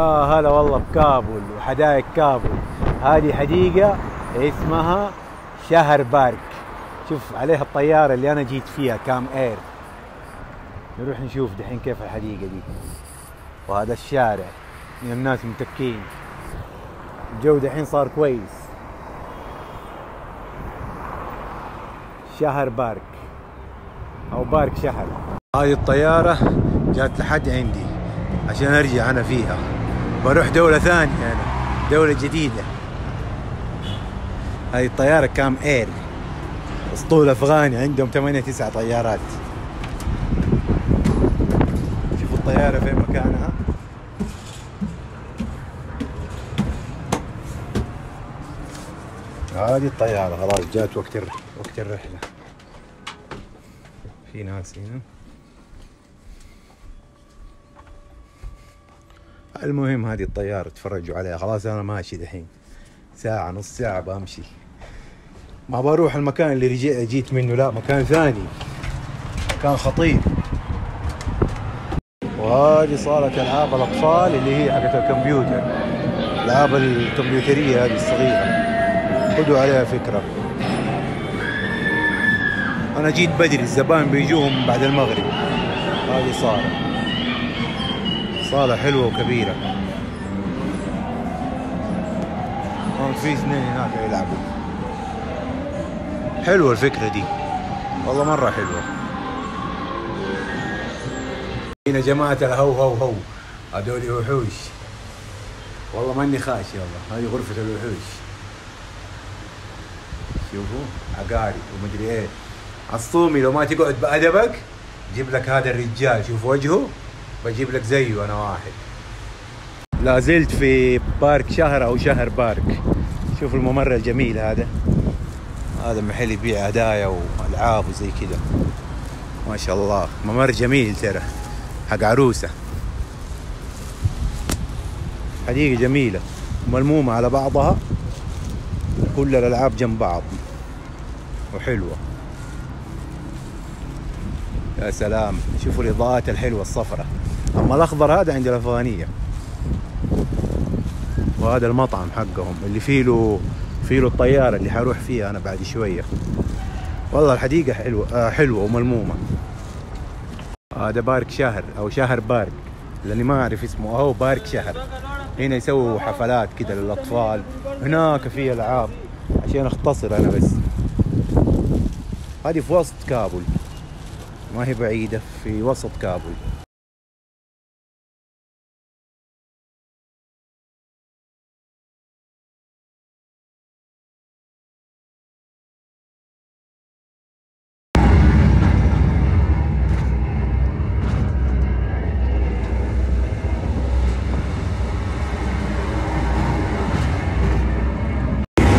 آه هلا والله بكابول وحدائق كابول. هذه حديقة اسمها شهر بارك. شوف عليها الطيارة اللي أنا جيت فيها كام إير. نروح نشوف دحين كيف الحديقة دي. وهذا الشارع من الناس متكين الجو دحين صار كويس. شهر بارك أو بارك شهر. هذه الطيارة جات لحد عندي عشان أرجع أنا فيها. بروح دولة ثانية أنا دولة جديدة. هذه الطيارة كام اير أسطول أفغاني عندهم ثمانية تسعة طيارات. شوفوا الطيارة فين مكانها. هذه الطيارة خلاص جات وقت الر... وقت الرحلة. في ناس هنا. المهم هذه الطيارة تفرجوا عليها. خلاص أنا ماشي دحين. ساعة نص ساعة بمشي. ما بروح المكان اللي رجع جيت منه لا مكان ثاني. مكان خطير. وهذه صالة ألعاب الأطفال اللي هي حقت الكمبيوتر. الألعاب الكمبيوترية هذه الصغيرة. خذوا عليها فكرة. أنا جيت بدري الزبائن بيجوهم بعد المغرب. هذه صالة صالة حلوة وكبيرة. هون في اثنين هناك يلعبوا. حلوة الفكرة دي. والله مرة حلوة. هنا جماعة الهو هو هو. هذول وحوش. والله ماني خاشي والله هذه غرفة الوحوش. شوفوا عقاري ومدري إيه. عصومي لو ما تقعد بأدبك جيب لك هذا الرجال. شوف وجهه. بجيب لك زيه أنا واحد. لا زلت في بارك شهر أو شهر بارك. شوف الممر الجميل هذا. هذا محل يبيع هدايا وألعاب وزي كذا. ما شاء الله. ممر جميل ترى. حق عروسة. حديقة جميلة. ملمومة على بعضها. كل الألعاب جنب بعض. وحلوة. يا سلام. شوفوا الإضاءات الحلوة الصفراء أما الأخضر هذا عند الأفغانية. وهذا المطعم حقهم اللي فيه له فيه له الطيارة اللي حروح فيها أنا بعد شوية. والله الحديقة حلوة آه حلوة وملمومة. هذا بارك شهر أو شهر بارك لأني ما أعرف اسمه. أهو بارك شهر. هنا يسووا حفلات كده للأطفال. هناك في ألعاب عشان أختصر أنا بس. هذه في وسط كابول. ما هي بعيدة في وسط كابول.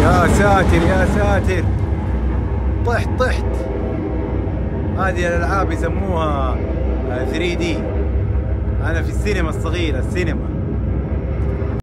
يا ساتر يا ساتر. طحت طحت. هذه الألعاب يسموها 3 دي أنا في السينما الصغيرة السينما.